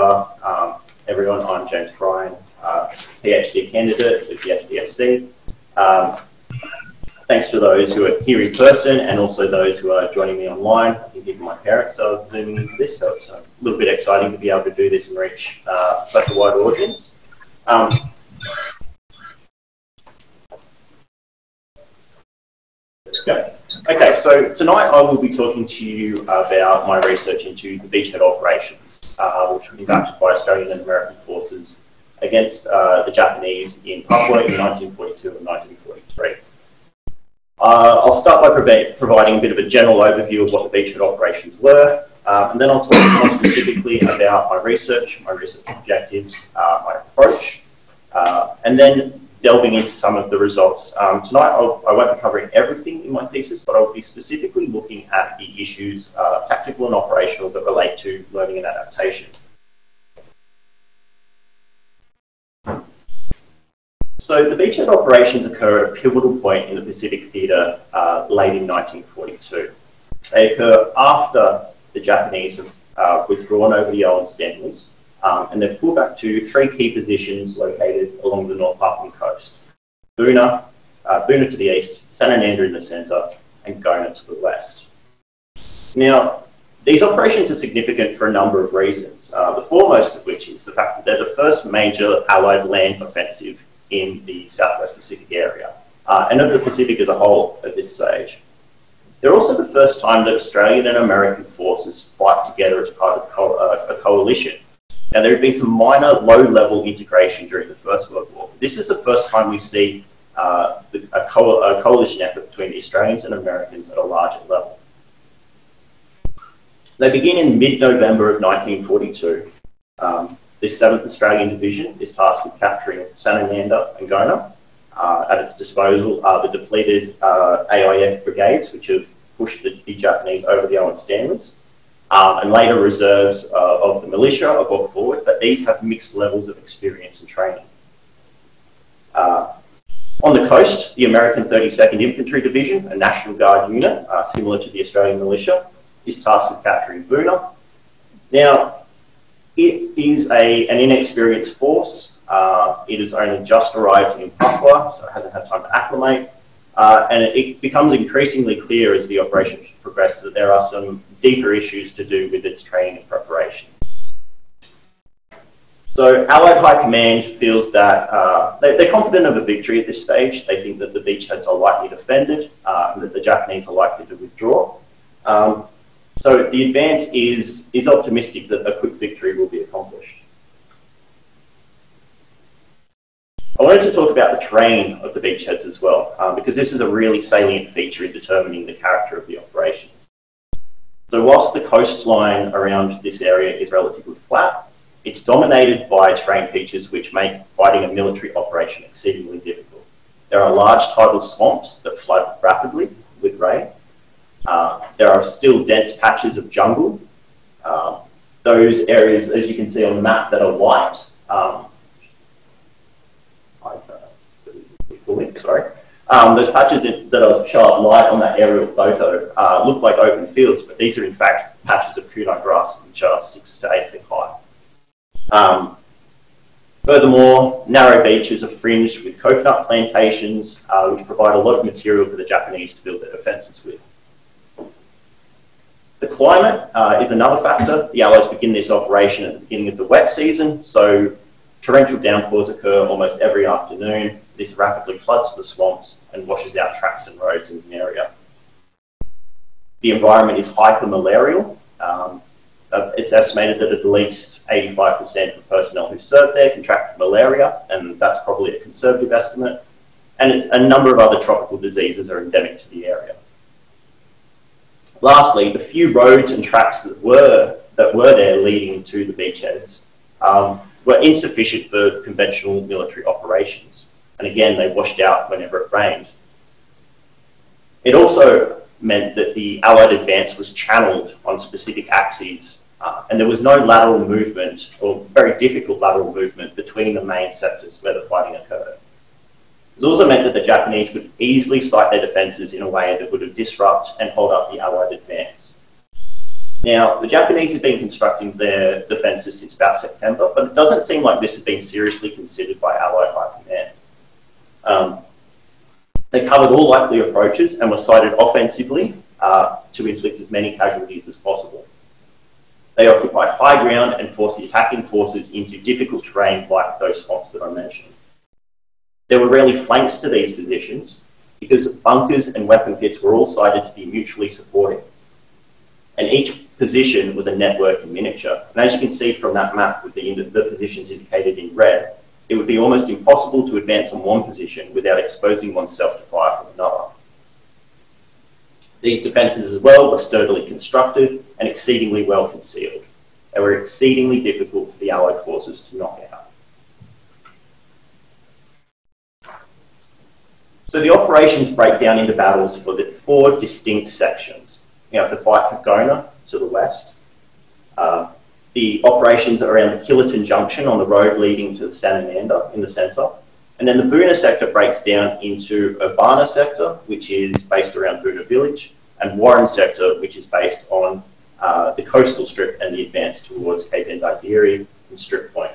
um, everyone. I'm James Brien, uh, PhD candidate with the SDSC. Um, thanks to those who are here in person and also those who are joining me online. I think even my parents are zooming into this, so it's a little bit exciting to be able to do this and reach uh, such a wide audience. Um, so tonight I will be talking to you about my research into the beachhead operations, uh, which were conducted by Australian and American forces against uh, the Japanese in Papua in 1942 and 1943. Uh, I'll start by providing a bit of a general overview of what the beachhead operations were, um, and then I'll talk more specifically about my research, my research objectives, uh, my approach, uh, and then delving into some of the results. Um, tonight I'll, I will not be covering everything in my thesis, but I'll be specifically looking at the issues, uh, tactical and operational, that relate to learning and adaptation. So the beachhead operations occur at a pivotal point in the Pacific Theatre uh, late in 1942. They occur after the Japanese have uh, withdrawn over the Owen Stanleys, um, and they've pulled back to three key positions located along the North Papuan coast. Buna, uh, Buna to the east, Sanananda in the centre, and Gona to the west. Now, these operations are significant for a number of reasons, uh, the foremost of which is the fact that they're the first major Allied land offensive in the Southwest Pacific area, uh, and of the Pacific as a whole at this stage. They're also the first time that Australian and American forces fight together as part of co uh, a coalition now, there had been some minor low-level integration during the First World War. This is the first time we see uh, a, co a, coalition effort between the Australians and Americans at a larger level. They begin in mid-November of 1942. Um, this 7th Australian Division is tasked with capturing San Sanananda and Gona. Uh, at its disposal are the depleted uh, AIF brigades, which have pushed the, the Japanese over the Owen Stanleys um, and later reserves uh, of the militia are brought forward, but these have mixed levels of experience and training. Uh, on the coast, the American 32nd Infantry Division, a National Guard unit uh, similar to the Australian militia, is tasked with capturing Buna. Now, it is a, an inexperienced force. Uh, it has only just arrived in Papua, so it hasn't had time to acclimate. Uh, and it, becomes increasingly clear as the operation progresses that there are some deeper issues to do with its training and preparation. So Allied High Command feels that uh, they, are confident of a victory at this stage. They think that the beachheads are likely defended uh, and that the Japanese are likely to withdraw. Um, so the advance is, is optimistic that a quick victory will be accomplished. I wanted to talk about the terrain of the beachheads as well, um, because this is a really salient feature in determining the character of the operation. So whilst the coastline around this area is relatively flat, it's dominated by terrain features which make fighting a military operation exceedingly difficult. There are large tidal swamps that flood rapidly with rain. Uh, there are still dense patches of jungle. Uh, those areas, as you can see on the map, that are white, um, sorry, um, those patches that are show up light on that aerial photo uh, look like open fields, but these are in fact patches of kunai grass which are six to eight feet high. Um, furthermore, narrow beaches are fringed with coconut plantations, uh, which provide a lot of material for the Japanese to build their defences with. The climate uh, is another factor. The Allies begin this operation at the beginning of the wet season, so torrential downpours occur almost every afternoon, this rapidly floods the swamps and washes out tracks and roads in the area. The environment is hypermalarial. Um, uh, it's estimated that at least 85% of personnel who serve there contract malaria, and that's probably a conservative estimate. And a number of other tropical diseases are endemic to the area. Lastly, the few roads and tracks that were that were there leading to the beachheads um, were insufficient for conventional military operations and again, they washed out whenever it rained. It also meant that the Allied advance was channeled on specific axes, uh, and there was no lateral movement, or very difficult lateral movement, between the main sectors where the fighting occurred. This also meant that the Japanese could easily site their defences in a way that would disrupt and hold up the Allied advance. Now, the Japanese have been constructing their defences since about September, but it doesn't seem like this has been seriously considered by Allied High Command. Um, they covered all likely approaches and were sighted offensively uh, to inflict as many casualties as possible. They occupied high ground and forced the attacking forces into difficult terrain like those swamps that I mentioned. There were rarely flanks to these positions because bunkers and weapon pits were all sited to be mutually supporting. And each position was a network in miniature. And as you can see from that map with the, the positions indicated in red, it would be almost impossible to advance on one position without exposing oneself to fire from another. These defences as well were sturdily constructed and exceedingly well concealed. They were exceedingly difficult for the Allied forces to knock out. So the operations break down into battles for the four distinct sections. You have the fight for Gona to the west, uh, the operations around the Killerton Junction on the road leading to the Sanananda in the centre. And then the Buna sector breaks down into Urbana sector, which is based around Buna village, and Warren sector, which is based on uh, the coastal strip and the advance towards Cape Endaiadere and Strip Point.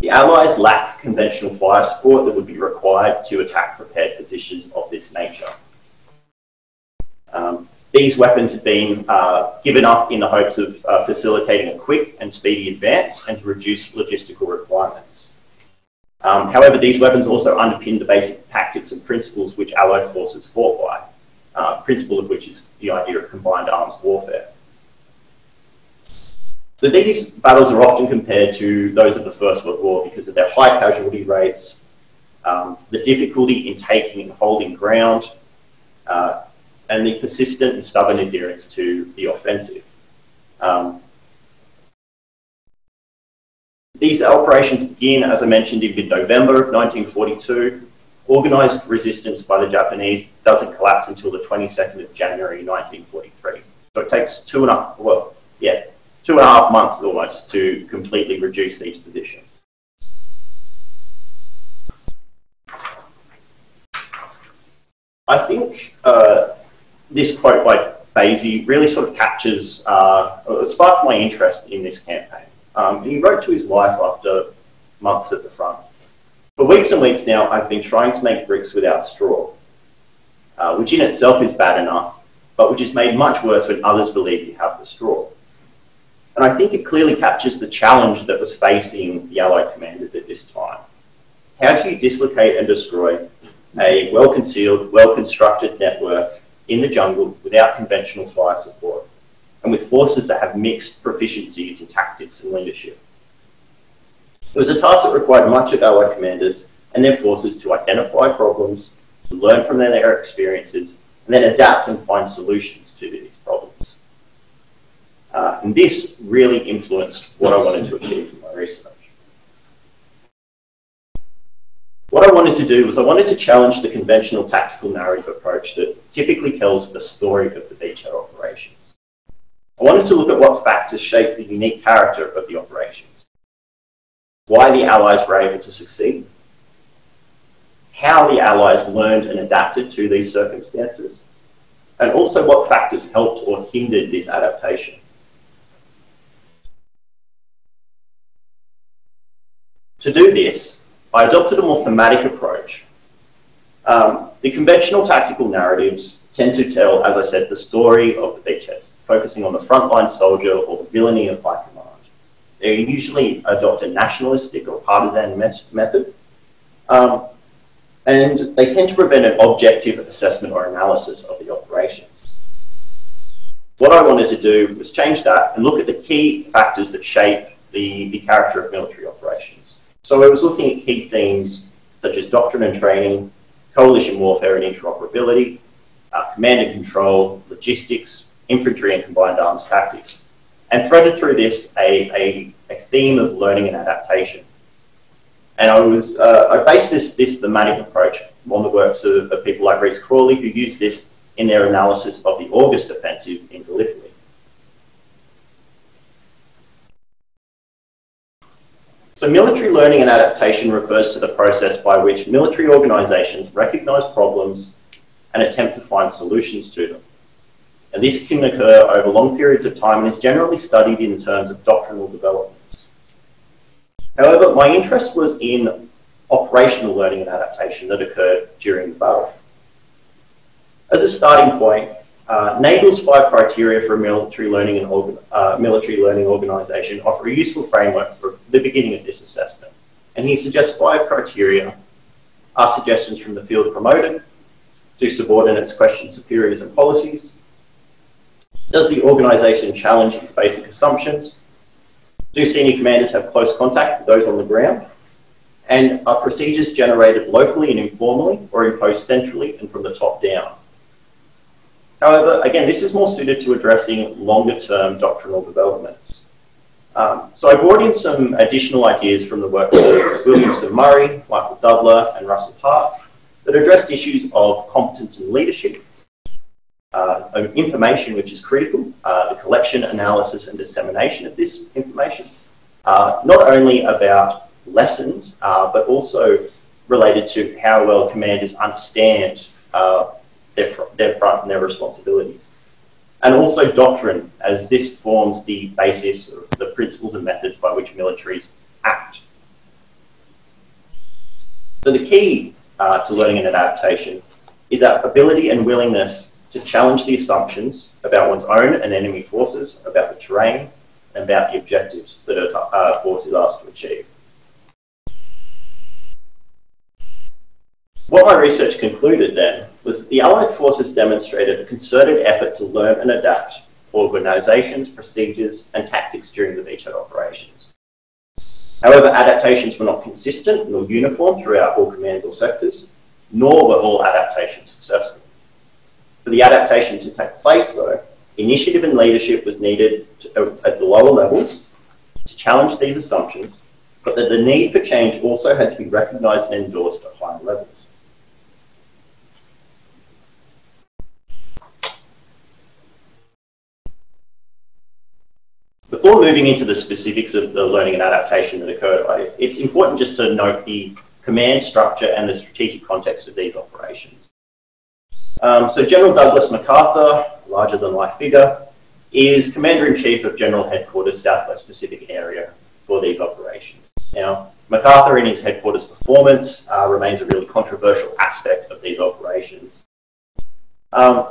The Allies lack conventional fire support that would be required to attack prepared positions of this nature. Um, these weapons have been uh, given up in the hopes of uh, facilitating a quick and speedy advance and to reduce logistical requirements. Um, however, these weapons also underpin the basic tactics and principles which Allied forces fought by, uh, principle of which is the idea of combined arms warfare. So these battles are often compared to those of the First World War because of their high casualty rates, um, the difficulty in taking and holding ground, uh, and the persistent and stubborn adherence to the offensive. Um, these operations begin, as I mentioned, in mid-November of 1942. Organised resistance by the Japanese doesn't collapse until the 22nd of January 1943. So it takes two and a half, well, yeah, two and a half months almost to completely reduce these positions. I think uh, this quote by Vasey really sort of captures, uh, sparked my interest in this campaign. Um, he wrote to his wife after months at the front. For weeks and weeks now, I've been trying to make bricks without straw, uh, which in itself is bad enough, but which is made much worse when others believe you have the straw. And I think it clearly captures the challenge that was facing the Allied commanders at this time. How do you dislocate and destroy a well-concealed, well-constructed network in the jungle without conventional fire support, and with forces that have mixed proficiencies in tactics and leadership. It was a task that required much of Allied commanders and their forces to identify problems, to learn from their experiences, and then adapt and find solutions to these problems. Uh, and this really influenced what I wanted to achieve in my research. What I wanted to do was I wanted to challenge the conventional tactical narrative approach that typically tells the story of the beachhead operations. I wanted to look at what factors shape the unique character of the operations, why the Allies were able to succeed, how the Allies learned and adapted to these circumstances, and also what factors helped or hindered this adaptation. To do this, I adopted a more thematic approach. Um, the conventional tactical narratives tend to tell, as I said, the story of the beachheads, focusing on the frontline soldier or the villainy of high command. They usually adopt a nationalistic or partisan method, um, and they tend to prevent an objective assessment or analysis of the operations. What I wanted to do was change that and look at the key factors that shape the, the character of military operations. So I was looking at key themes such as doctrine and training, coalition warfare and interoperability, uh, command and control, logistics, infantry and combined arms tactics, and threaded through this a, a, a theme of learning and adaptation. And I was uh, I based this, this thematic approach on the works of, of people like Rhys Crawley, who used this in their analysis of the August offensive in Gallipoli. So military learning and adaptation refers to the process by which military organisations recognise problems and attempt to find solutions to them. And this can occur over long periods of time and is generally studied in terms of doctrinal developments. However, my interest was in operational learning and adaptation that occurred during the battle. As a starting point, uh, five criteria for a military learning and organ, uh, military learning organisation offer a useful framework for the beginning of this assessment. And he suggests five criteria are suggestions from the field promoted, do subordinates question superiors and policies, does the organisation challenge its basic assumptions, do senior commanders have close contact with those on the ground, and are procedures generated locally and informally or imposed centrally and from the top down? However, again, this is more suited to addressing longer term doctrinal developments. Um, so I brought in some additional ideas from the works of Williamson Murray, Michael Doubler, and Russell Park that addressed issues of competence and leadership, uh, information which is critical, uh, the collection, analysis, and dissemination of this information, uh, not only about lessons, uh, but also related to how well commanders understand uh, their, their front and their responsibilities. And also doctrine, as this forms the basis of the principles and methods by which militaries act. So the key uh, to learning and adaptation is that ability and willingness to challenge the assumptions about one's own and enemy forces, about the terrain, and about the objectives that a uh, force is asked to achieve. What my research concluded then was that the Allied forces demonstrated a concerted effort to learn and adapt organisations, procedures, and tactics during the beachhead operations. However, adaptations were not consistent nor uniform throughout all commands or sectors, nor were all adaptations successful. For the adaptation to take place, though, initiative and leadership was needed to, uh, at the lower levels to challenge these assumptions, but that the need for change also had to be recognised and endorsed at higher levels. Moving into the specifics of the learning and adaptation that occurred, it's important just to note the command structure and the strategic context of these operations. Um, so General Douglas MacArthur, larger than life figure, is Commander-in-Chief of General Headquarters Southwest Pacific Area for these operations. Now, MacArthur in his headquarters performance uh, remains a really controversial aspect of these operations. Um,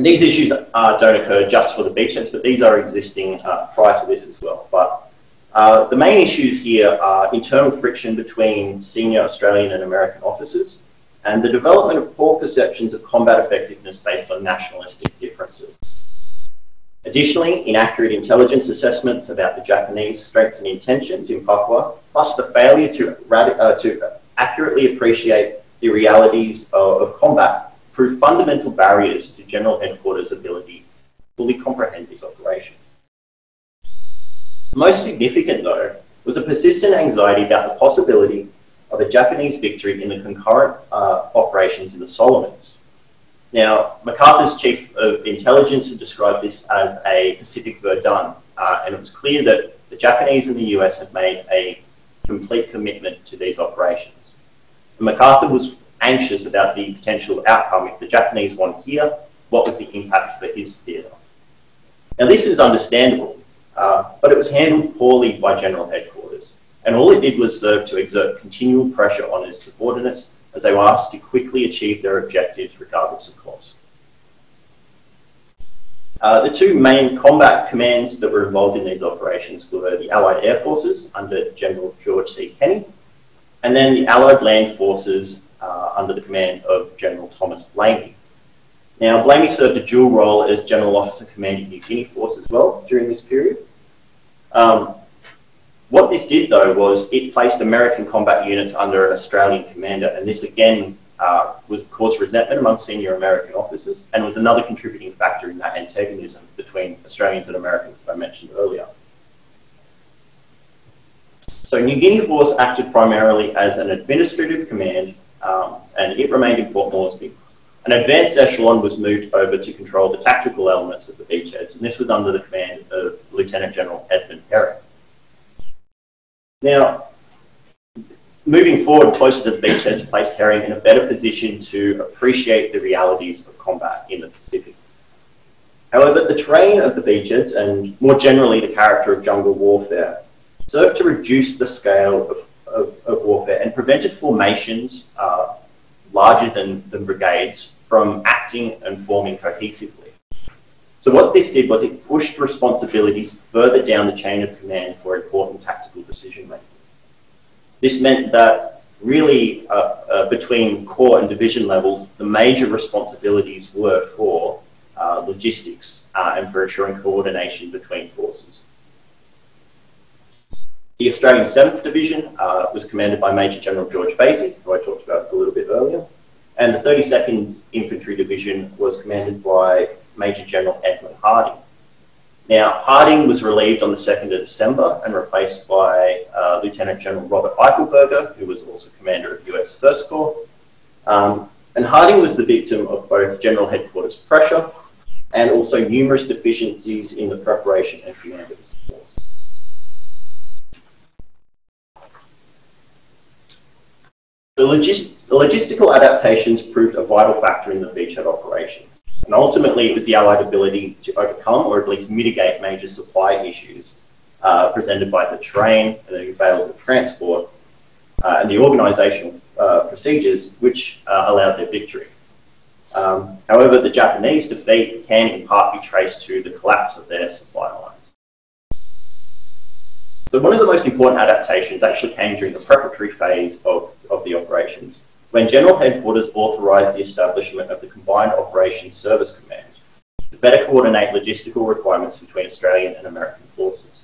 and these issues uh, don't occur just for the beachheads, but these are existing uh, prior to this as well. But uh, the main issues here are internal friction between senior Australian and American officers, and the development of poor perceptions of combat effectiveness based on nationalistic differences. Additionally, inaccurate intelligence assessments about the Japanese strengths and intentions in Papua, plus the failure to, uh, to accurately appreciate the realities of, of combat fundamental barriers to General Headquarters' ability to fully comprehend this operation. Most significant, though, was a persistent anxiety about the possibility of a Japanese victory in the concurrent uh, operations in the Solomons. Now, MacArthur's chief of intelligence had described this as a Pacific Verdun, uh, and it was clear that the Japanese and the US had made a complete commitment to these operations. And MacArthur was anxious about the potential outcome if the Japanese won here, what was the impact for his theatre? Now this is understandable, uh, but it was handled poorly by General Headquarters, and all it did was serve to exert continual pressure on his subordinates as they were asked to quickly achieve their objectives regardless of cost. Uh, the two main combat commands that were involved in these operations were the Allied Air Forces under General George C. Kenney, and then the Allied Land Forces uh, under the command of General Thomas Blamey. Now, Blamey served a dual role as General Officer commanding New Guinea Force as well during this period. Um, what this did, though, was it placed American combat units under an Australian commander, and this again uh, was caused resentment among senior American officers and was another contributing factor in that antagonism between Australians and Americans that I mentioned earlier. So New Guinea Force acted primarily as an administrative command um, and it remained in Port Moresby. An advanced echelon was moved over to control the tactical elements of the beachheads, and this was under the command of Lieutenant General Edmund Herring. Now, moving forward closer to the beachheads placed Herring in a better position to appreciate the realities of combat in the Pacific. However, the terrain of the beachheads and more generally the character of jungle warfare served to reduce the scale of, of, of warfare and prevented formations uh, larger than, than brigades from acting and forming cohesively. So what this did was it pushed responsibilities further down the chain of command for important tactical decision making. This meant that really uh, uh, between corps and division levels, the major responsibilities were for uh, logistics uh, and for ensuring coordination between forces. The Australian 7th Division uh, was commanded by Major General George Vasey, who I talked about a little bit earlier, and the 32nd Infantry Division was commanded by Major General Edmund Harding. Now, Harding was relieved on the 2nd of December and replaced by uh, Lieutenant General Robert Eichelberger, who was also commander of US First Corps. Um, and Harding was the victim of both General Headquarters pressure and also numerous deficiencies in the preparation and command of his force. The, logist the logistical adaptations proved a vital factor in the beachhead operation. And ultimately, it was the Allied ability to overcome or at least mitigate major supply issues uh, presented by the terrain and the available transport uh, and the organizational uh, procedures which uh, allowed their victory. Um, however, the Japanese defeat can in part be traced to the collapse of their supply lines. So one of the most important adaptations actually came during the preparatory phase of, of the operations, when General Headquarters authorised the establishment of the Combined Operations Service Command to better coordinate logistical requirements between Australian and American forces.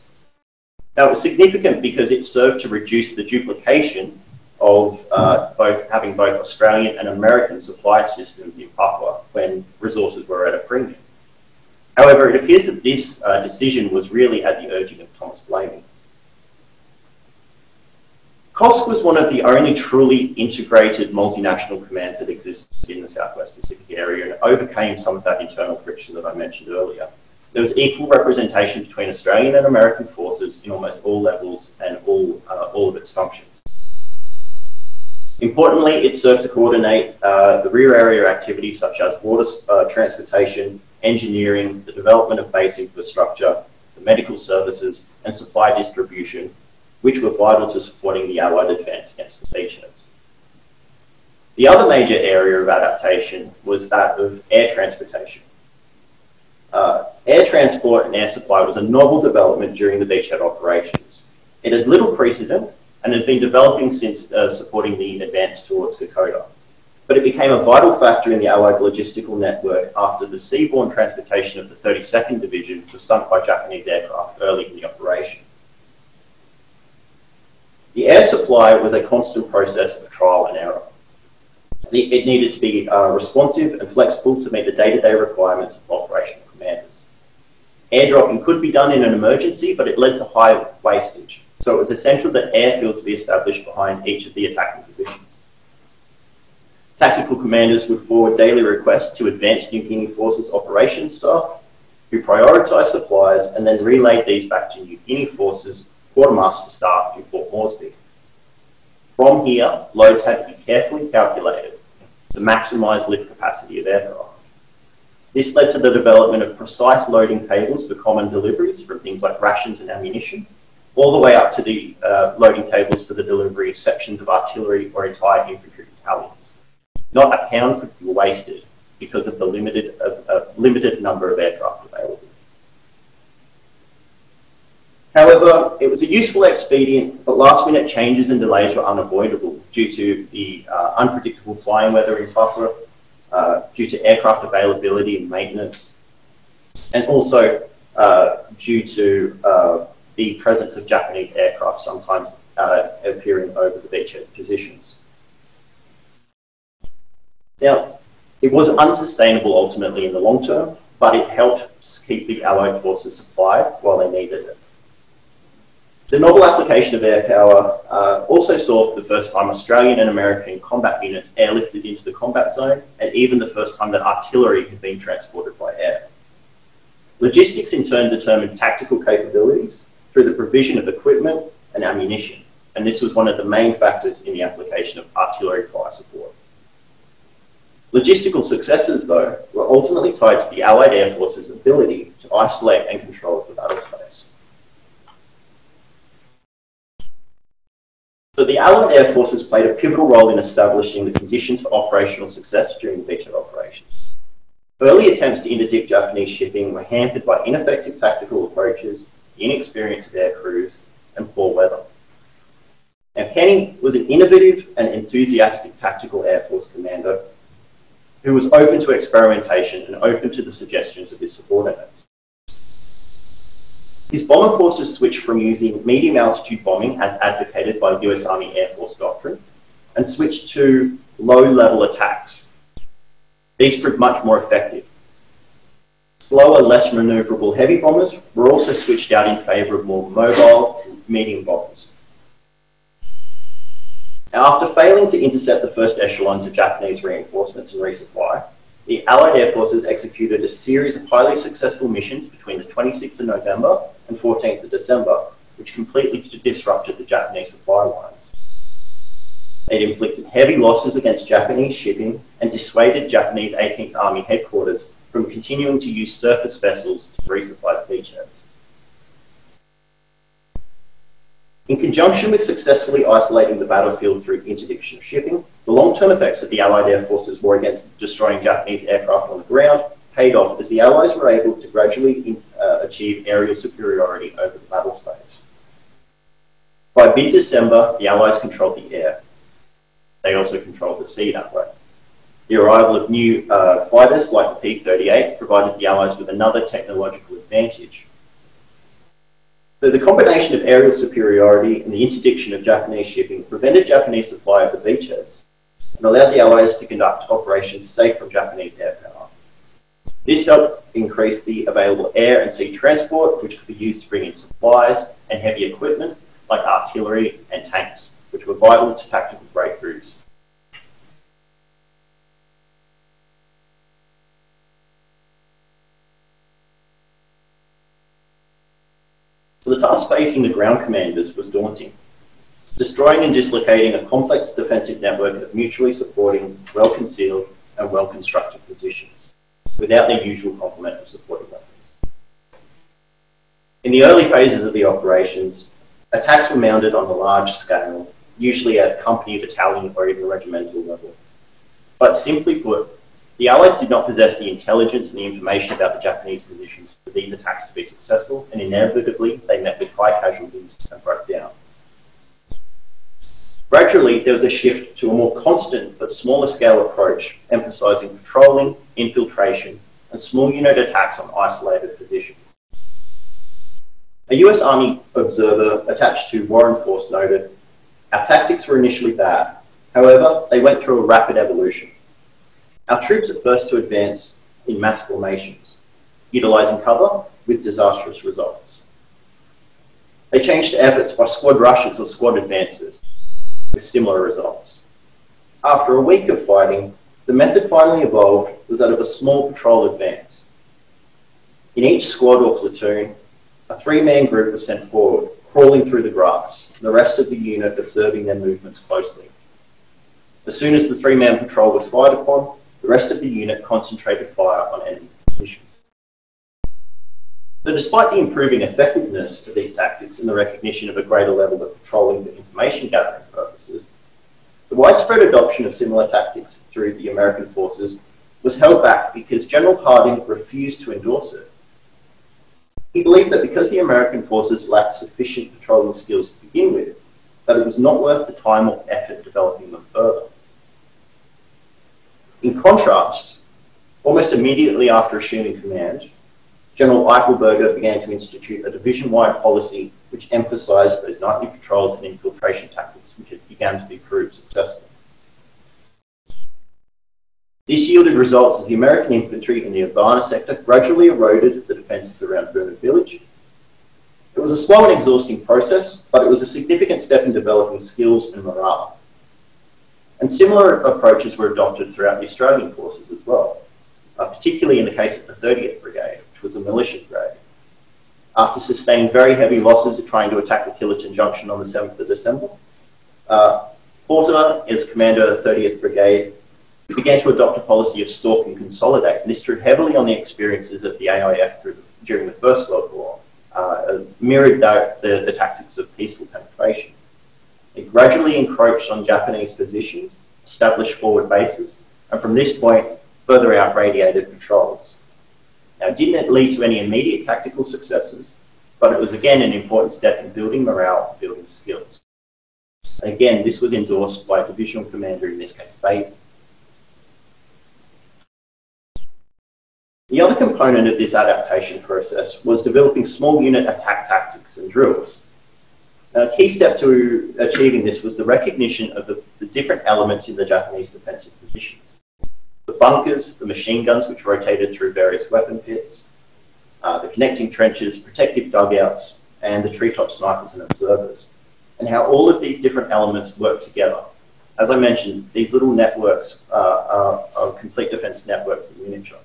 Now, it was significant because it served to reduce the duplication of uh, both having both Australian and American supply systems in Papua when resources were at a premium. However, it appears that this uh, decision was really at the urging of Thomas Blamey. COSC was one of the only truly integrated multinational commands that existed in the Southwest Pacific area and overcame some of that internal friction that I mentioned earlier. There was equal representation between Australian and American forces in almost all levels and all, uh, all of its functions. Importantly, it served to coordinate uh, the rear area activities such as water uh, transportation, engineering, the development of base infrastructure, the medical services, and supply distribution, which were vital to supporting the Allied advance against the beachheads. The other major area of adaptation was that of air transportation. Uh, air transport and air supply was a novel development during the beachhead operations. It had little precedent and had been developing since uh, supporting the advance towards Kokoda. But it became a vital factor in the Allied logistical network after the seaborne transportation of the 32nd Division was sunk by Japanese aircraft early in the operation. The air supply was a constant process of trial and error. It needed to be uh, responsive and flexible to meet the day-to-day -day requirements of operational commanders. Airdropping could be done in an emergency, but it led to high wastage. So it was essential that airfields be established behind each of the attacking divisions. Tactical commanders would forward daily requests to advanced New Guinea Forces operations staff, who prioritised supplies and then relayed these back to New Guinea Forces quartermaster staff in Port Moresby. From here, loads had to be carefully calculated to maximise lift capacity of aircraft. This led to the development of precise loading tables for common deliveries from things like rations and ammunition, all the way up to the uh, loading tables for the delivery of sections of artillery or entire infantry battalions. Not a pound could be wasted because of the limited, uh, uh, limited number of aircraft available. However, it was a useful expedient, but last minute changes and delays were unavoidable due to the uh, unpredictable flying weather in Papua, uh, due to aircraft availability and maintenance, and also uh, due to the presence of Japanese aircraft sometimes uh, appearing over the beachhead positions. Now, it was unsustainable ultimately in the long term, but it helped keep the Allied forces supplied while they needed it. The novel application of air power uh, also saw for the first time Australian and American combat units airlifted into the combat zone, and even the first time that artillery had been transported by air. Logistics in turn determined tactical capabilities, through the provision of equipment and ammunition, and this was one of the main factors in the application of artillery fire support. Logistical successes, though, were ultimately tied to the Allied Air Force's ability to isolate and control the battle space. So the Allied Air Forces played a pivotal role in establishing the conditions for operational success during the beachhead operations. Early attempts to interdict Japanese shipping were hampered by ineffective tactical approaches, inexperience of air crews, and poor weather. Now, Kenney was an innovative and enthusiastic tactical Air Force commander who was open to experimentation and open to the suggestions of his subordinates. His bomber forces switched from using medium altitude bombing as advocated by US Army Air Force doctrine and switched to low level attacks. These proved much more effective. Slower, less maneuverable heavy bombers were also switched out in favour of more mobile medium bombers. Now, after failing to intercept the first echelons of Japanese reinforcements and resupply, the Allied Air Forces executed a series of highly successful missions between the 26th of November and 14th of December, which completely disrupted the Japanese supply lines. It inflicted heavy losses against Japanese shipping and dissuaded Japanese 18th Army headquarters from continuing to use surface vessels to resupply the beachheads. In conjunction with successfully isolating the battlefield through interdiction of shipping, the long-term effects of the Allied air forces' war against destroying Japanese aircraft on the ground paid off as the Allies were able to gradually in, uh, achieve aerial superiority over the battle space. By mid-December, the Allies controlled the air. They also controlled the sea that way. The arrival of new uh, fighters like the P-38 provided the Allies with another technological advantage so the combination of aerial superiority and the interdiction of Japanese shipping prevented Japanese supply of the beachheads and allowed the Allies to conduct operations safe from Japanese air power. This helped increase the available air and sea transport, which could be used to bring in supplies and heavy equipment like artillery and tanks, which were vital to tactical breakthroughs. So the task facing the ground commanders was daunting. Destroying and dislocating a complex defensive network of mutually supporting, well-concealed and well-constructed positions, without their usual complement of supporting weapons. In the early phases of the operations, attacks were mounted on a large scale, usually at company, battalion, or even regimental level. But simply put, the Allies did not possess the intelligence and the information about the Japanese positions for these attacks to be successful, and inevitably they met with high casualties and broke down. Gradually, there was a shift to a more constant but smaller scale approach, emphasising patrolling, infiltration, and small unit attacks on isolated positions. A US Army observer attached to Warren Force noted, Our tactics were initially bad. However, they went through a rapid evolution. Our troops at first to advance in mass formations, utilising cover with disastrous results. They changed efforts by squad rushes or squad advances with similar results. After a week of fighting, the method finally evolved was that of a small patrol advance. In each squad or platoon, a three-man group was sent forward, crawling through the grass, the rest of the unit observing their movements closely. As soon as the three-man patrol was fired upon, the rest of the unit concentrated fire on enemy positions. So despite the improving effectiveness of these tactics and the recognition of a greater level of patrolling for information gathering purposes, the widespread adoption of similar tactics through the American forces was held back because General Harding refused to endorse it. He believed that because the American forces lacked sufficient patrolling skills to begin with, that it was not worth the time or effort developing them further. In contrast, almost immediately after assuming command, General Eichelberger began to institute a division-wide policy which emphasized those nightly patrols and infiltration tactics which had begun to be proved successful. This yielded results as the American infantry in the Urbana sector gradually eroded the defences around Vernon Village. It was a slow and exhausting process, but it was a significant step in developing skills and morale. And similar approaches were adopted throughout the Australian forces as well, uh, particularly in the case of the 30th Brigade, which was a militia brigade. After sustaining very heavy losses trying to attack the Killerton Junction on the 7th of December, uh, Porter, as commander of the 30th Brigade, began to adopt a policy of stalk and consolidate, and this drew heavily on the experiences of the AIF during the First World War, uh, mirrored the, the, the tactics of peaceful penetration. It gradually encroached on Japanese positions, established forward bases, and from this point, further out radiated patrols. Now, it didn't lead to any immediate tactical successes, but it was again an important step in building morale and building skills. again, this was endorsed by a divisional commander, in this case, Vasey. The other component of this adaptation process was developing small unit attack tactics and drills. A key step to achieving this was the recognition of the, the different elements in the Japanese defensive positions. The bunkers, the machine guns which rotated through various weapon pits, uh, the connecting trenches, protective dugouts, and the treetop snipers and observers, and how all of these different elements work together. As I mentioned, these little networks uh, are, are complete defense networks in miniature.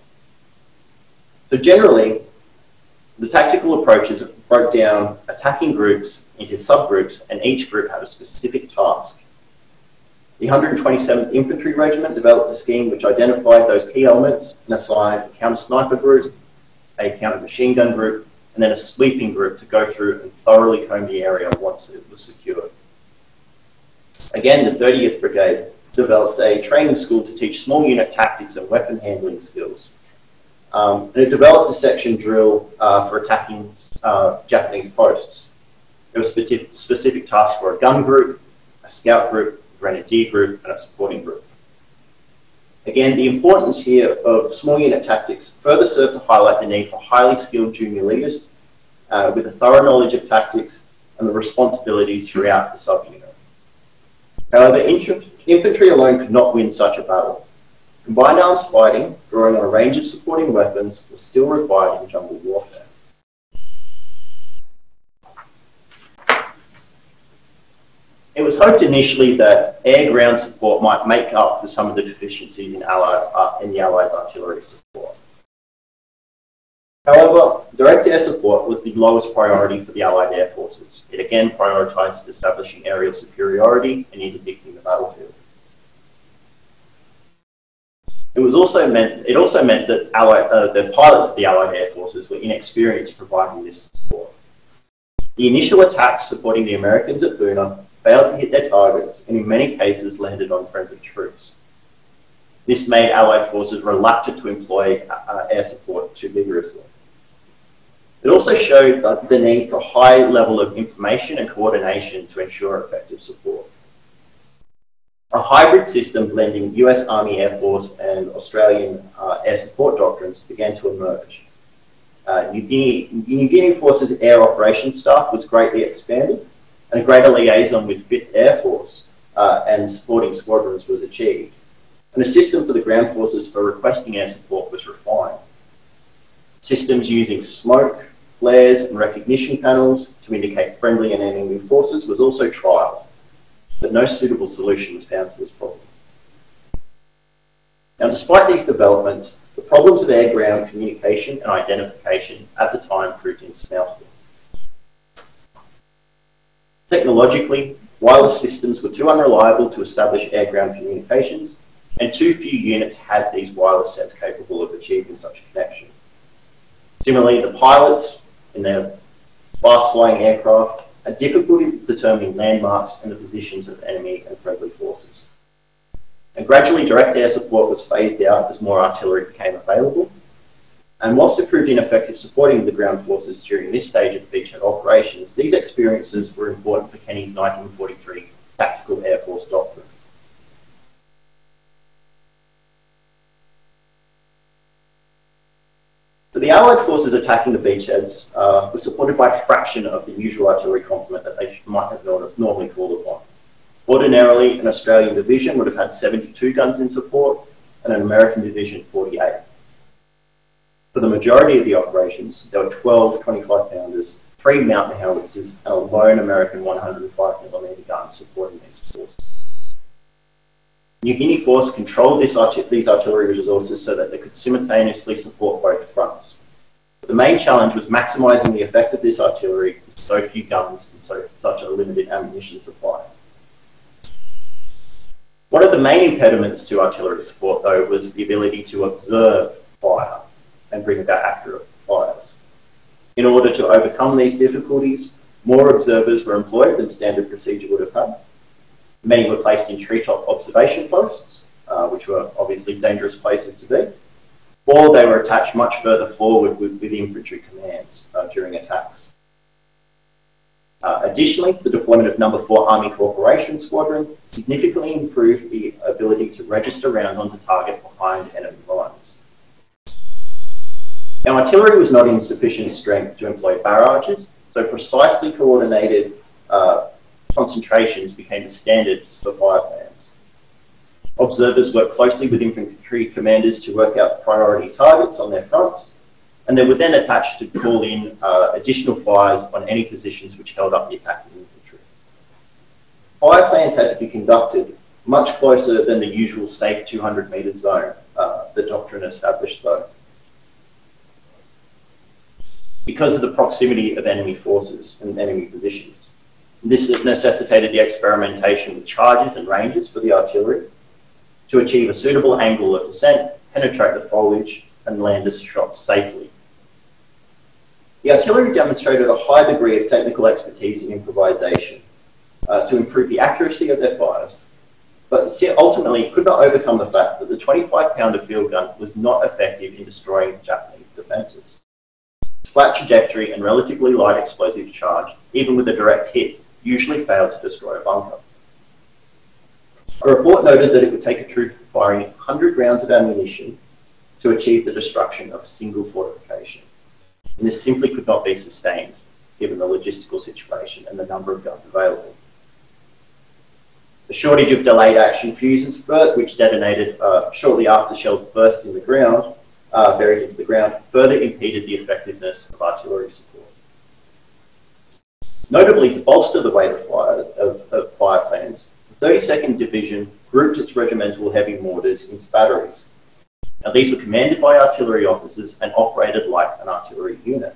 So generally, the tactical approaches broke down attacking groups into subgroups, and each group had a specific task. The 127th Infantry Regiment developed a scheme which identified those key elements and assigned a counter sniper group, a counter machine gun group, and then a sweeping group to go through and thoroughly comb the area once it was secured. Again, the 30th Brigade developed a training school to teach small unit tactics and weapon handling skills. Um, and it developed a section drill uh, for attacking uh, Japanese posts. There was specific, specific tasks for a gun group, a scout group, a grenadier group, and a supporting group. Again, the importance here of small unit tactics further served to highlight the need for highly skilled junior leaders uh, with a thorough knowledge of tactics and the responsibilities throughout the subunit. However, infantry alone could not win such a battle. Combined arms fighting, drawing on a range of supporting weapons, was still required in jungle warfare. It was hoped initially that air-ground support might make up for some of the deficiencies in, uh, in the Allies' artillery support. However, direct air support was the lowest priority for the Allied air forces. It again prioritised establishing aerial superiority and interdicting the battlefield. It was also meant. It also meant that Allied, uh, the pilots of the Allied air forces were inexperienced providing this support. The initial attacks supporting the Americans at Buna failed to hit their targets and in many cases landed on friendly troops. This made Allied forces reluctant to employ uh, air support too vigorously. It also showed the need for a high level of information and coordination to ensure effective support. A hybrid system blending US Army Air Force and Australian uh, air support doctrines began to emerge. Uh, New, Guinea, New Guinea Force's air operations staff was greatly expanded, and a greater liaison with 5th Air Force uh, and supporting squadrons was achieved. And a system for the ground forces for requesting air support was refined. Systems using smoke, flares, and recognition panels to indicate friendly and enemy forces was also trialled but no suitable solution was found to this problem. Now, despite these developments, the problems of air-ground communication and identification at the time proved insurmountable. Technologically, wireless systems were too unreliable to establish air-ground communications, and too few units had these wireless sets capable of achieving such a connection. Similarly, the pilots in their fast-flying aircraft a difficulty determining landmarks and the positions of enemy and friendly forces. And gradually direct air support was phased out as more artillery became available. And whilst it proved ineffective supporting the ground forces during this stage of the beachhead operations, these experiences were important for Kenney's 1943 Tactical Air Force Doctrine. So the Allied forces attacking the beachheads uh, were supported by a fraction of the usual artillery complement that they might have normally called upon. Ordinarily, an Australian division would have had 72 guns in support and an American division 48. For the majority of the operations, there were 12 25 pounders, three mountain howitzers, and a lone American 105mm gun supporting these forces. New Guinea Force controlled these artillery resources so that they could simultaneously support both fronts. The main challenge was maximising the effect of this artillery with so few guns and so, such a limited ammunition supply. One of the main impediments to artillery support, though, was the ability to observe fire and bring about accurate fires. In order to overcome these difficulties, more observers were employed than standard procedure would have had. Many were placed in treetop observation posts, uh, which were obviously dangerous places to be, or they were attached much further forward with, with infantry commands uh, during attacks. Uh, additionally, the deployment of Number 4 Army Cooperation Squadron significantly improved the ability to register rounds onto target behind enemy lines. Now, artillery was not in sufficient strength to employ barrages, so precisely coordinated uh, concentrations became the standard for fire plans. Observers worked closely with infantry commanders to work out priority targets on their fronts, and they were then attached to call in uh, additional fires on any positions which held up the attacking infantry. Fire plans had to be conducted much closer than the usual safe 200 metre zone, uh, the doctrine established though. Because of the proximity of enemy forces and enemy positions. This necessitated the experimentation with charges and ranges for the artillery to achieve a suitable angle of descent, penetrate the foliage, and land a shot safely. The artillery demonstrated a high degree of technical expertise and improvisation uh, to improve the accuracy of their fires, but ultimately could not overcome the fact that the 25 pounder field gun was not effective in destroying Japanese defences. Flat trajectory and relatively light explosive charge, even with a direct hit, usually failed to destroy a bunker. A report noted that it would take a troop firing 100 rounds of ammunition to achieve the destruction of a single fortification. And this simply could not be sustained given the logistical situation and the number of guns available. The shortage of delayed action fuses, which detonated uh, shortly after shells burst in the ground, uh, buried into the ground, further impeded the effectiveness of artillery support. Notably, to bolster the weight of fire, of, of fire plans, the 32nd Division grouped its regimental heavy mortars into batteries. Now, these were commanded by artillery officers and operated like an artillery unit.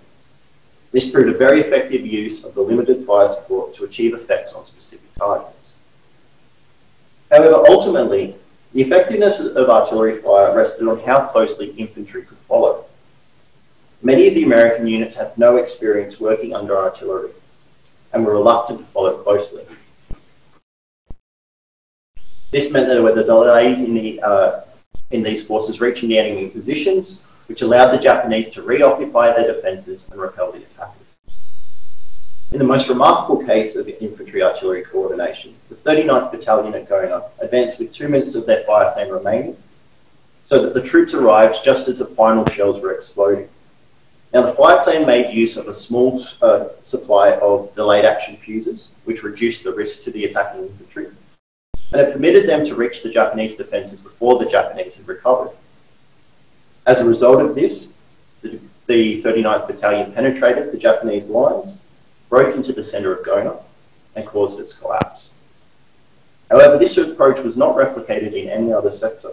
This proved a very effective use of the limited fire support to achieve effects on specific targets. However, ultimately, the effectiveness of artillery fire rested on how closely infantry could follow. Many of the American units had no experience working under artillery, and were reluctant to follow closely. This meant there were the delays in, the, uh, in these forces reaching the enemy positions, which allowed the Japanese to reoccupy their defences and repel the attackers. In the most remarkable case of infantry artillery coordination, 39th Battalion at Gona advanced with two minutes of their fire plan remaining, so that the troops arrived just as the final shells were exploding. Now, the fire plan made use of a small uh, supply of delayed action fuses, which reduced the risk to the attacking infantry, and it permitted them to reach the Japanese defences before the Japanese had recovered. As a result of this, the, the 39th Battalion penetrated the Japanese lines, broke into the centre of Gona, and caused its collapse. However, this approach was not replicated in any other sector,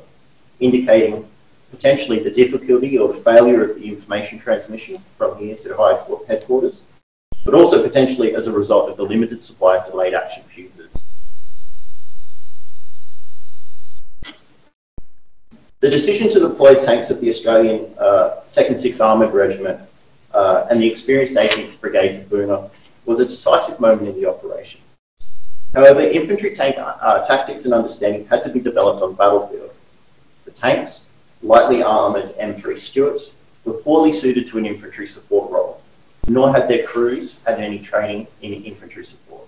indicating potentially the difficulty or the failure of the information transmission from here to the high headquarters, but also potentially as a result of the limited supply of delayed action fuses. The decision to deploy tanks of the Australian uh, 2nd 6th Armoured Regiment uh, and the experienced 18th Brigade to Buna was a decisive moment in the operations. However, infantry tank uh, tactics and understanding had to be developed on battlefield. The tanks, lightly armoured M3 Stuarts were poorly suited to an infantry support role, nor had their crews had any training in infantry support.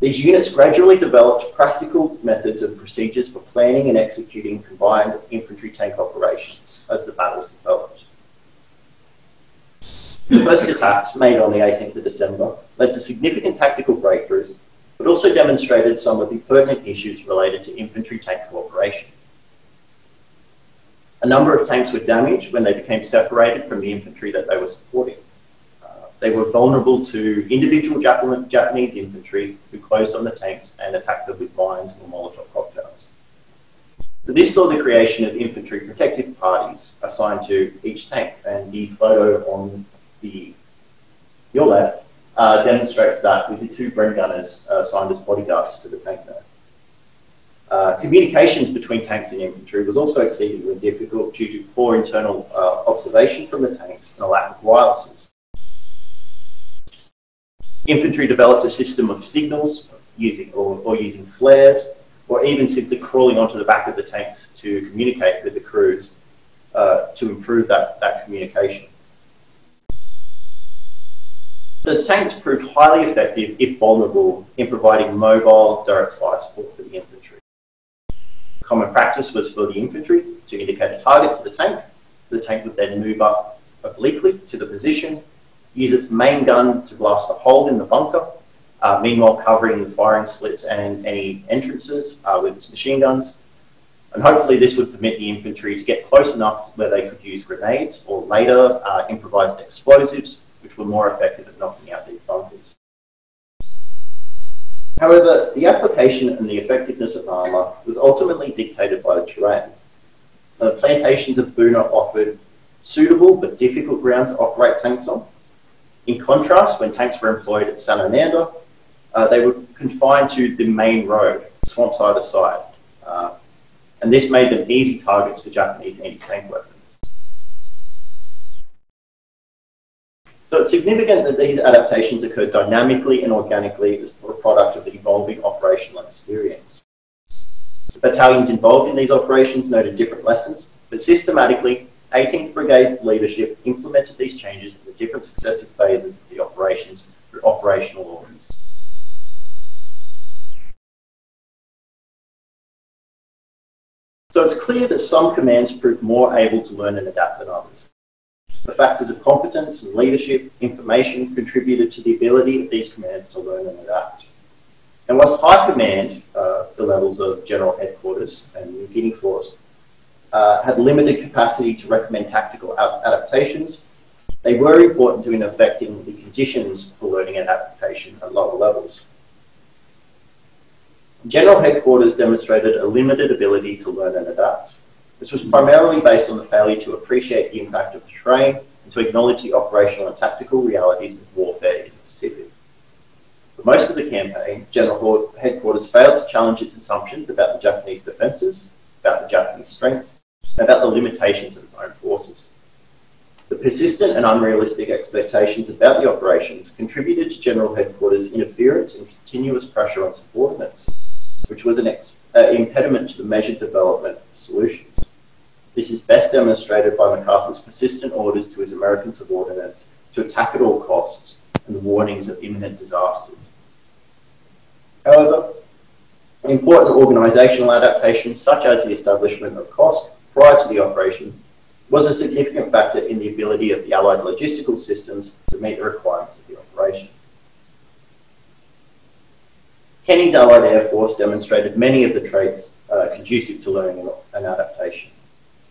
These units gradually developed practical methods and procedures for planning and executing combined infantry tank operations as the battles developed. The first attacks, made on the 18th of December, led to significant tactical breakthroughs, but also demonstrated some of the pertinent issues related to infantry tank cooperation. A number of tanks were damaged when they became separated from the infantry that they were supporting. Uh, they were vulnerable to individual Japanese infantry who closed on the tanks and attacked them with mines or Molotov cocktails. So this saw the creation of infantry protective parties assigned to each tank, and the photo on the your left uh, demonstrates that with the two Bren gunners uh, assigned as bodyguards to the tank there. Uh, communications between tanks and infantry was also exceedingly difficult due to poor internal uh, observation from the tanks and a lack of wirelesses. Infantry developed a system of signals using or, or using flares, or even simply crawling onto the back of the tanks to communicate with the crews uh, to improve that, that communication. The tanks proved highly effective, if vulnerable, in providing mobile direct fire support for the infantry. Common practice was for the infantry to indicate a target to the tank. The tank would then move up obliquely to the position, use its main gun to blast a hole in the bunker, uh, meanwhile covering the firing slits and any entrances uh, with its machine guns. And hopefully this would permit the infantry to get close enough where they could use grenades or later uh, improvised explosives which were more effective at knocking out these bunkers. However, the application and the effectiveness of armour was ultimately dictated by the terrain. The plantations of Buna offered suitable but difficult ground to operate tanks on. In contrast, when tanks were employed at Sanananda, uh, they were confined to the main road, swamps either side. Uh, and this made them easy targets for Japanese anti-tank weapons. So it's significant that these adaptations occurred dynamically and organically as a product of the evolving operational experience. Battalions involved in these operations noted different lessons, but systematically, 18th Brigade's leadership implemented these changes in the different successive phases of the operations through operational orders. So it's clear that some commands proved more able to learn and adapt than others. The factors of competence and leadership, information contributed to the ability of these commands to learn and adapt. And whilst high command, uh, the levels of General Headquarters and New Guinea Force, uh, had limited capacity to recommend tactical adaptations, they were important to in affecting the conditions for learning and adaptation at lower levels. General Headquarters demonstrated a limited ability to learn and adapt. This was primarily based on the failure to appreciate the impact of the terrain and to acknowledge the operational and tactical realities of warfare in the Pacific. For most of the campaign, General Headquarters failed to challenge its assumptions about the Japanese defences, about the Japanese strengths, and about the limitations of its own forces. The persistent and unrealistic expectations about the operations contributed to General Headquarters' interference and continuous pressure on subordinates, which was an uh, impediment to the measured development of solutions. This is best demonstrated by MacArthur's persistent orders to his American subordinates to attack at all costs and the warnings of imminent disasters. However, important organisational adaptations such as the establishment of COSC prior to the operations was a significant factor in the ability of the Allied logistical systems to meet the requirements of the operations. Kenney's Allied Air Force demonstrated many of the traits uh, conducive to learning and adaptation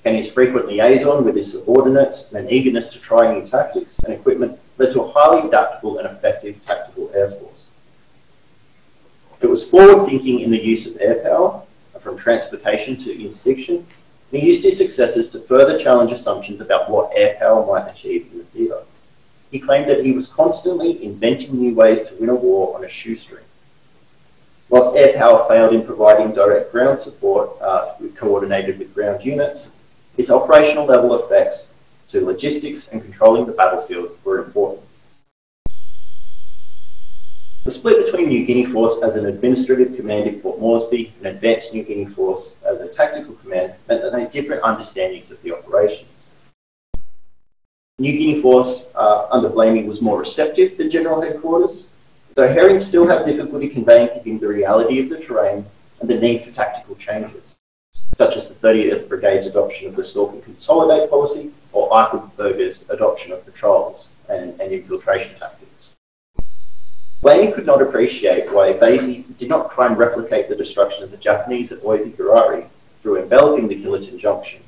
and his frequent liaison with his subordinates and an eagerness to try new tactics and equipment led to a highly adaptable and effective tactical air force. It was forward thinking in the use of air power, from transportation to interdiction, and he used his successes to further challenge assumptions about what air power might achieve in the theatre. He claimed that he was constantly inventing new ways to win a war on a shoestring. Whilst air power failed in providing direct ground support uh, coordinated with ground units, its operational level effects to logistics and controlling the battlefield were important. The split between New Guinea Force as an administrative command in Port Moresby and Advanced New Guinea Force as a tactical command meant that they had different understandings of the operations. New Guinea Force uh, under Blamey was more receptive than General Headquarters, though Herring still had difficulty conveying to him the reality of the terrain and the need for tactical changes such as the 30th Brigade's adoption of the Stalk and Consolidate policy, or Eichelberger's adoption of patrols and, and infiltration tactics. Blamey could not appreciate why Vasey did not try and replicate the destruction of the Japanese at Oivi Gorari through enveloping the Killerton Junction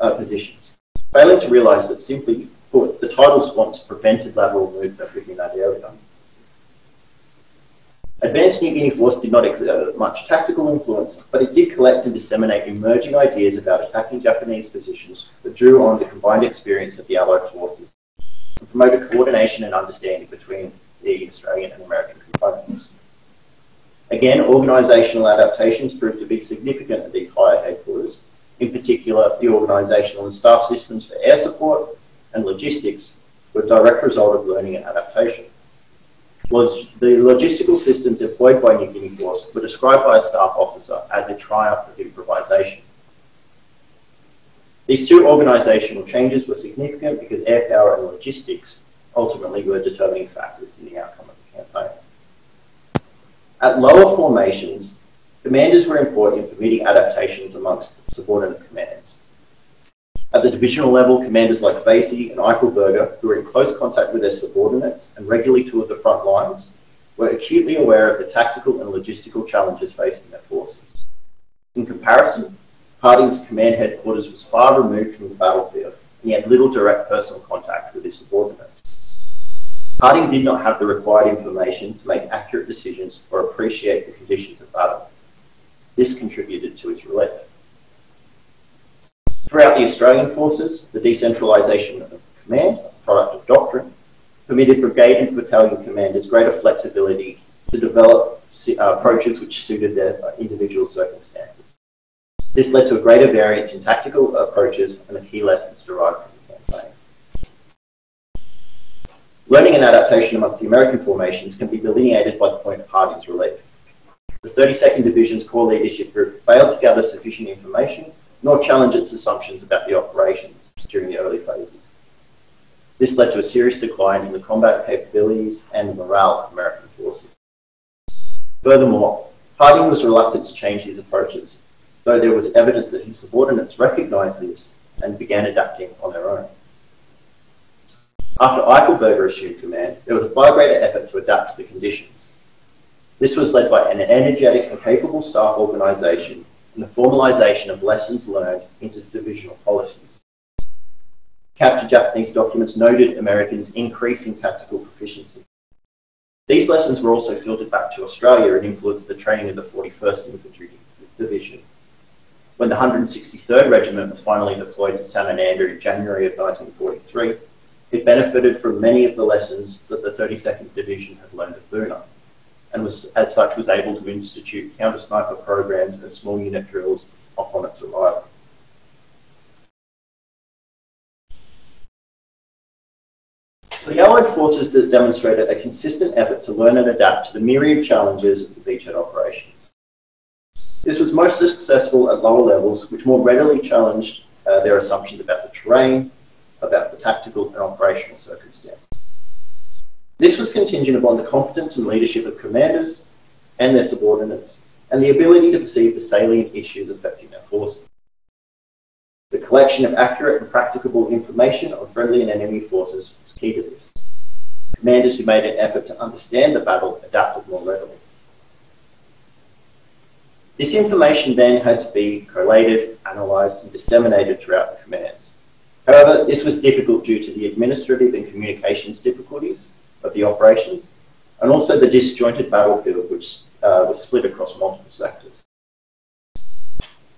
uh, positions, failing to realise that simply put, the tidal swamps prevented lateral movement within that area. Advanced New Guinea Force did not exert uh, much tactical influence, but it did collect and disseminate emerging ideas about attacking Japanese positions that drew on the combined experience of the Allied forces and promoted coordination and understanding between the Australian and American components. Again, organisational adaptations proved to be significant at these higher headquarters, in particular the organisational and staff systems for air support and logistics were a direct result of learning and adaptation. Log the logistical systems employed by New Guinea Force were described by a staff officer as a triumph of improvisation. These two organisational changes were significant because air power and logistics ultimately were determining factors in the outcome of the campaign. At lower formations, commanders were important in permitting adaptations amongst subordinate commands. At the divisional level, commanders like Vasey and Eichelberger, who were in close contact with their subordinates and regularly toured the front lines, were acutely aware of the tactical and logistical challenges facing their forces. In comparison, Harding's command headquarters was far removed from the battlefield, and he had little direct personal contact with his subordinates. Harding did not have the required information to make accurate decisions or appreciate the conditions of battle. This contributed to his relief. Throughout the Australian forces, the decentralisation of command, a product of doctrine, permitted brigade and battalion commanders greater flexibility to develop uh, approaches which suited their uh, individual circumstances. This led to a greater variance in tactical approaches and the key lessons derived from the campaign. Learning and adaptation amongst the American formations can be delineated by the point of Harding's relief. The 32nd Division's core leadership group failed to gather sufficient information nor challenge its assumptions about the operations during the early phases. This led to a serious decline in the combat capabilities and the morale of American forces. Furthermore, Harding was reluctant to change his approaches, though there was evidence that his subordinates recognized this and began adapting on their own. After Eichelberger assumed command, there was a far greater effort to adapt to the conditions. This was led by an energetic and capable staff organisation and the formalisation of lessons learned into divisional policies. Captured Japanese documents noted Americans' increasing tactical proficiency. These lessons were also filtered back to Australia and influenced the training of the 41st Infantry Division. When the 163rd Regiment was finally deployed to San Sanananda in January of 1943, it benefited from many of the lessons that the 32nd Division had learned at Buna and was, as such was able to institute counter-sniper programs and small unit drills upon its arrival. So the Allied forces demonstrated a consistent effort to learn and adapt to the myriad challenges of the beachhead operations. This was most successful at lower levels, which more readily challenged uh, their assumptions about the terrain, about the tactical and operational circumstances. This was contingent upon the competence and leadership of commanders and their subordinates, and the ability to perceive the salient issues affecting their forces. The collection of accurate and practicable information on friendly and enemy forces was key to this. Commanders who made an effort to understand the battle adapted more readily. This information then had to be collated, analysed, and disseminated throughout the commands. However, this was difficult due to the administrative and communications difficulties of the operations, and also the disjointed battlefield, which uh, was split across multiple sectors.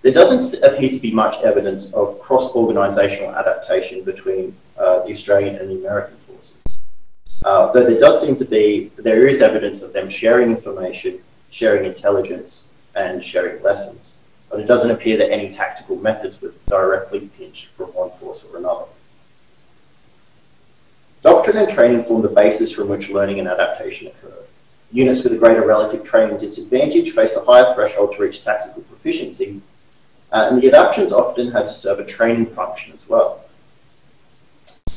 There doesn't appear to be much evidence of cross-organisational adaptation between uh, the Australian and the American forces. Uh, though there does seem to be, there is evidence of them sharing information, sharing intelligence, and sharing lessons. But it doesn't appear that any tactical methods were directly pinched from one force or another. Doctrine and training form the basis from which learning and adaptation occur. Units with a greater relative training disadvantage face a higher threshold to reach tactical proficiency, uh, and the adaptations often had to serve a training function as well.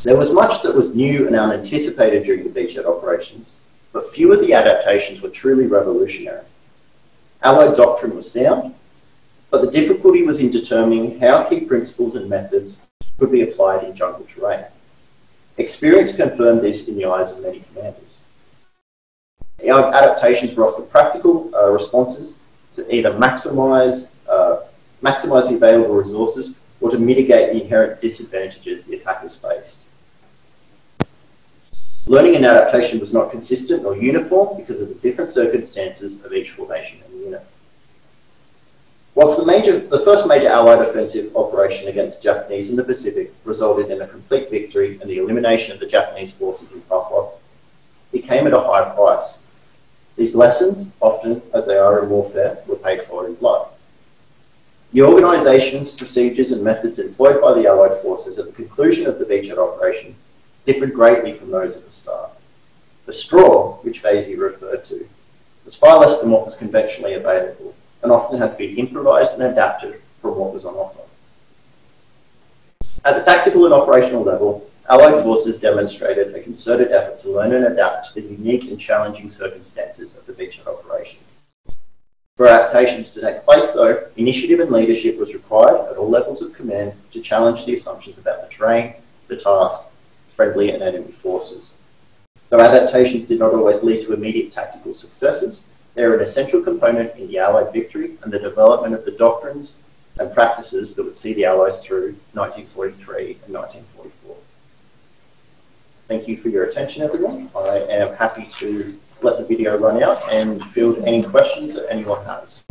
There was much that was new and unanticipated during the beachhead operations, but few of the adaptations were truly revolutionary. Allied doctrine was sound, but the difficulty was in determining how key principles and methods could be applied in jungle terrain. Experience confirmed this in the eyes of many commanders. Our adaptations were often practical uh, responses to either maximize, uh, maximize the available resources or to mitigate the inherent disadvantages the attackers faced. Learning and adaptation was not consistent or uniform because of the different circumstances of each formation and unit. Whilst the, major, the first major Allied offensive operation against the Japanese in the Pacific resulted in a complete victory and the elimination of the Japanese forces in Papua, it came at a high price. These lessons, often as they are in warfare, were paid for in blood. The organisations, procedures and methods employed by the Allied forces at the conclusion of the beachhead operations differed greatly from those at the start. The straw, which Vasey referred to, was far less than what was conventionally available and often had to be improvised and adapted from what was on offer. At the tactical and operational level, Allied forces demonstrated a concerted effort to learn and adapt to the unique and challenging circumstances of the beachhead operation. For adaptations to take place, though, initiative and leadership was required at all levels of command to challenge the assumptions about the terrain, the task, friendly and enemy forces. Though adaptations did not always lead to immediate tactical successes, they are an essential component in the Allied victory and the development of the doctrines and practices that would see the Allies through 1943 and 1944. Thank you for your attention, everyone. I am happy to let the video run out and field any questions that anyone has.